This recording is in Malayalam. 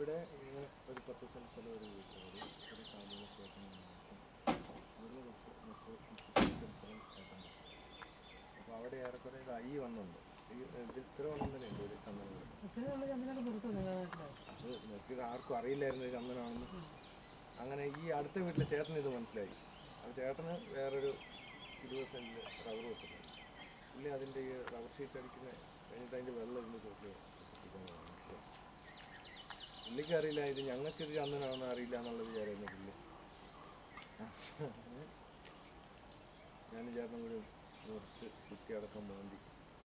ഇവിടെ ഒരു പത്ത് സെന്റ് സ്ഥലം ഒരു വീട്ടിൽ ഒരു സാമൂഹ്യ അപ്പോൾ അവിടെ ഏറെക്കുറെ ഇത് ഐ വണ്ണുണ്ട് ഇത്ര വണ്ണം തന്നെ ഉണ്ട് ഒരു ചന്ദനം അത് നോക്കിയത് ആർക്കും അറിയില്ലായിരുന്നു ഒരു ചന്ദനമാണെന്ന്. അങ്ങനെ ഈ അടുത്ത വീട്ടിലെ ചേട്ടന് ഇത് മനസ്സിലായി. അപ്പോൾ ചേട്ടന് വേറൊരു ഇരുപത് സെന്റിൽ റബ്ബർ വെച്ചിട്ടുണ്ട്. ഇല്ല അതിന്റെ ഈ റബ്ബർ ഷീറ്റ് അടിക്കുന്ന കഴിഞ്ഞിട്ട് അതിന്റെ പുള്ളിക്ക് അറിയില്ല ഇത് ഞങ്ങൾക്ക് ഇത് അന്നനാണെന്ന് അറിയില്ല എന്നുള്ള വിചാരമായിരുന്നു പുള്ളി. ഞാൻ ചേട്ടനും കൂടി കുറച്ച് കുത്തി അടക്കം